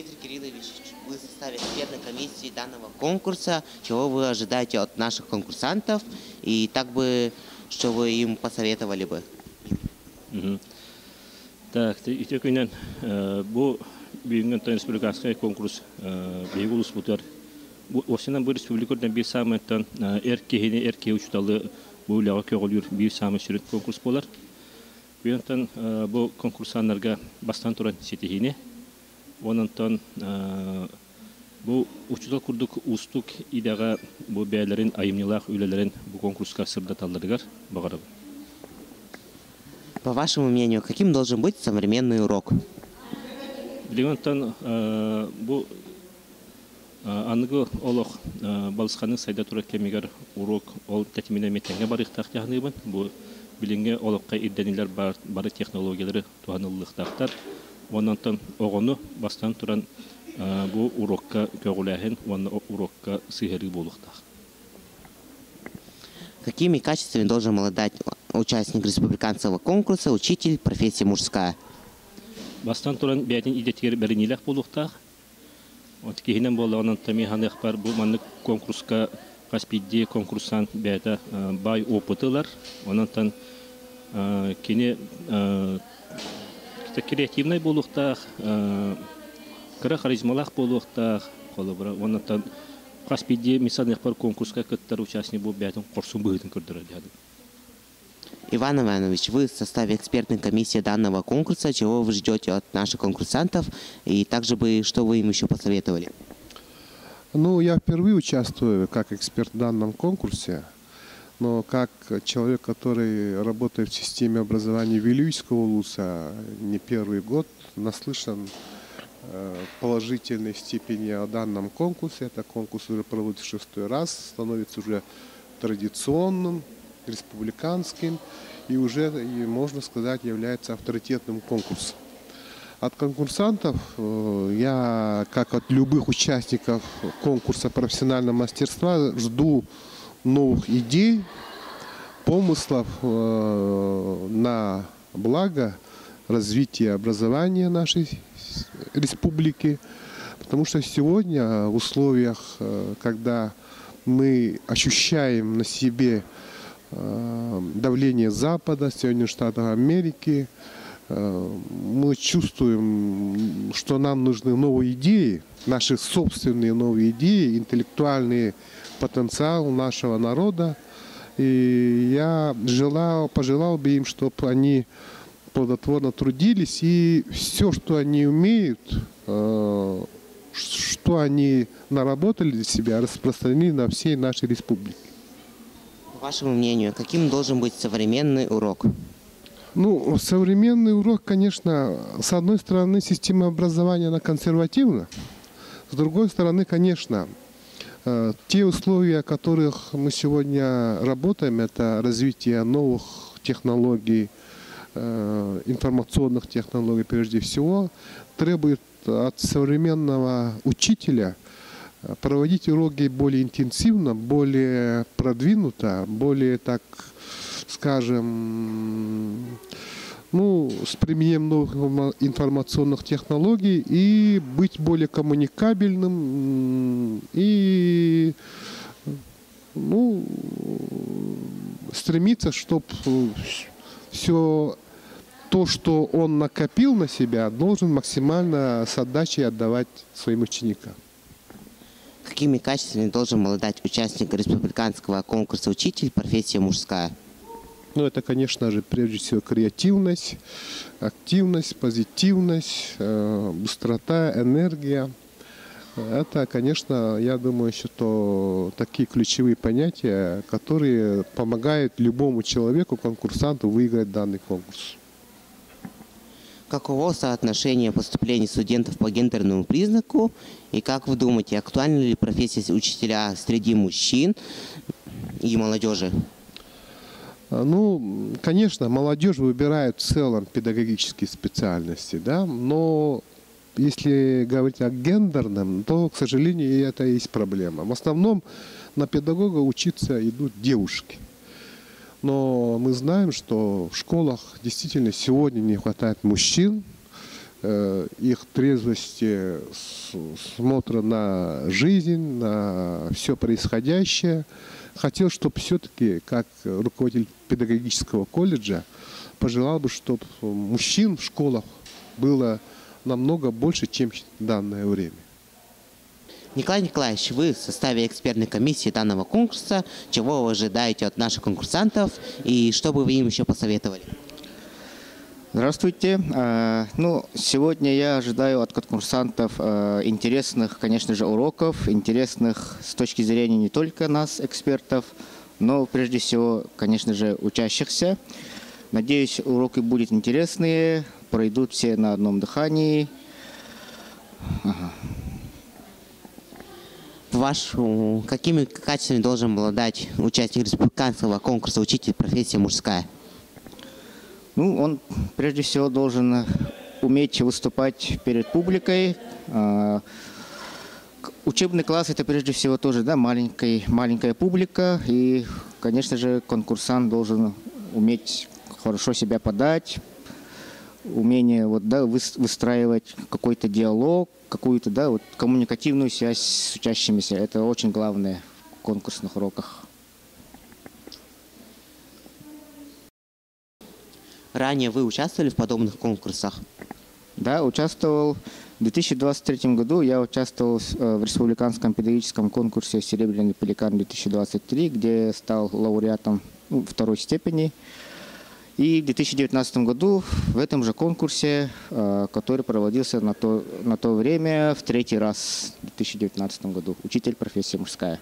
Дмитрий Кириллович, вы в составе экспертной комиссии данного конкурса. Чего вы ожидаете от наших конкурсантов? И так бы, что вы им посоветовали бы? Так, ите күнен бу бүгүнгөн республиканский конкурс бейгул успутар. Бу осынан бу республикадан бир самыттан эркехини эрке учталы бу лага көгөлүр бир самы сүрөт конкурс болар. Бүгүнтан бу конкурсандарга бастан туран сетихини. Онантан бу учтал курдук устук идага бу бәйләрен айымнылах үлеләрен бу конкурска сырда талдыргар багарабы. По вашему мнению, каким должен быть современный урок? Билигонтан бу аныгы олох балысханы сайда тура кемигер урок ол тәтимине метенге барыктак яхныбын бу билинге олокка ирденилер бар бары технологиялары туаныллыктактар онантан огону бастан туран бу урокка көгүләһин онна урокка сыйыры болуктак Какими качествами должен обладать участник республиканского конкурса, учитель, профессия мужская? бастан туран бәтин идетигер беринилек болуктак от кихинен болла онан тами ханык бар бу манны конкурска каспидди конкурсант бәта бай опытылар. Онантан кини креативный болуктак кыра харизмалак болуктак колобра онантан каспидди мисалных бар конкурска кыттар участник бәтин корсун быытын көрдөрө дияды Иван Иванович, вы в составе экспертной комиссии данного конкурса. Чего вы ждете от наших конкурсантов? И также бы, что вы им еще посоветовали? Ну, я впервые участвую как эксперт в данном конкурсе, но как человек, который работает в системе образования Вилюйского ЛУСа не первый год, наслышан э, положительной степени о данном конкурсе. Это конкурс уже проводится шестой раз, становится уже традиционным, республиканским и уже, и, можно сказать, является авторитетным конкурсом. От конкурсантов э, я, как от любых участников конкурса профессионального мастерства, жду новых идей, помыслов э, на благо развития образования нашей республики. Потому что сегодня в условиях, э, когда мы ощущаем на себе давление Запада, Соединенных Штатов Америки, мы чувствуем, что нам нужны новые идеи, наши собственные новые идеи, интеллектуальный потенциал нашего народа. И я желал, пожелал бы им, чтобы они плодотворно трудились и все, что они умеют, что они наработали для себя, распространили на всей нашей республике. По вашему мнению, каким должен быть современный урок? Ну, современный урок, конечно, с одной стороны, система образования, она консервативна. С другой стороны, конечно, э, те условия, о которых мы сегодня работаем, это развитие новых технологий, э, информационных технологий прежде всего, требует от современного учителя э, проводить уроки более интенсивно, более продвинуто, более так скажем, ну, с применением новых информационных технологий и быть более коммуникабельным и ну, стремиться, чтобы все то, что он накопил на себя, должен максимально с отдачей отдавать своим ученикам. Какими качествами должен обладать участник республиканского конкурса «Учитель. Профессия мужская»? Ну, это, конечно же, прежде всего креативность, активность, позитивность, э, быстрота, энергия. Это, конечно, я думаю, что такие ключевые понятия, которые помогают любому человеку, конкурсанту, выиграть данный конкурс. Каково соотношение поступлений студентов по гендерному признаку? И как вы думаете, актуальна ли профессия учителя среди мужчин и молодежи? Ну, конечно, молодежь выбирает в целом педагогические специальности, да, но если говорить о гендерном, то, к сожалению, это и есть проблема. В основном на педагога учиться идут девушки. Но мы знаем, что в школах действительно сегодня не хватает мужчин. э, их трезвости смотра на жизнь, на все происходящее. Хотел, чтобы все-таки, как руководитель педагогического колледжа, пожелал бы, чтобы мужчин в школах было намного больше, чем в данное время. Николай Николаевич, вы в составе экспертной комиссии данного конкурса. Чего вы ожидаете от наших конкурсантов и что бы вы им еще посоветовали? Здравствуйте. Э, Ну, сегодня я ожидаю от конкурсантов э, интересных, конечно же, уроков, интересных с точки зрения не только нас, экспертов, но прежде всего, конечно же, учащихся. Надеюсь, уроки будут интересные, пройдут все на одном дыхании. Вашу, какими качествами должен обладать участник республиканского конкурса «Учитель профессия мужская»? Ну, он прежде всего должен уметь выступать перед публикой. А, Учебный класс это прежде всего тоже да, маленькая, маленькая публика. И, конечно же, конкурсант должен уметь хорошо себя подать, умение вот, да, выс- выстраивать какой-то диалог, какую-то да, вот, коммуникативную связь с учащимися. Это очень главное в конкурсных уроках. Ранее вы участвовали в подобных конкурсах? Да, участвовал в 2023 году. Я участвовал э, в республиканском педагогическом конкурсе «Серебряный пеликан-2023», где стал лауреатом ну, второй степени. И в 2019 году в этом же конкурсе, э, который проводился на то, на то время в третий раз в 2019 году, учитель профессия мужская.